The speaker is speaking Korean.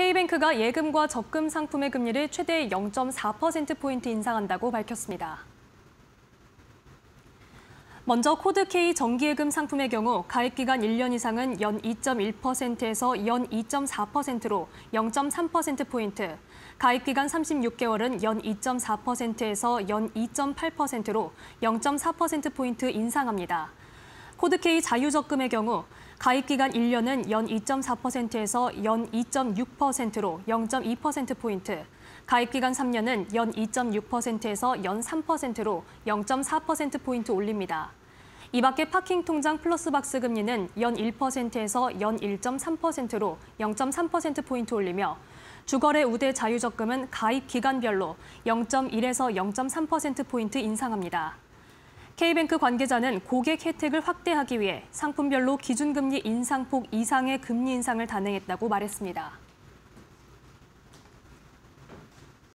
K뱅크가 예금과 적금 상품의 금리를 최대 0.4%포인트 인상한다고 밝혔습니다. 먼저 코드K 정기예금 상품의 경우 가입기간 1년 이상은 연 2.1%에서 연 2.4%로 0.3%포인트, 가입기간 36개월은 연 2.4%에서 연 2.8%로 0.4%포인트 인상합니다. 코드K 자유적금의 경우 가입기간 1년은 연 2.4%에서 연 2.6%로 0.2%포인트, 가입기간 3년은 연 2.6%에서 연 3%로 0.4%포인트 올립니다. 이 밖에 파킹 통장 플러스 박스 금리는 연 1%에서 연 1.3%로 0.3%포인트 올리며 주거래 우대 자유적금은 가입 기간별로 0.1에서 0.3%포인트 인상합니다. K뱅크 관계자는 고객 혜택을 확대하기 위해 상품별로 기준금리 인상폭 이상의 금리 인상을 단행했다고 말했습니다.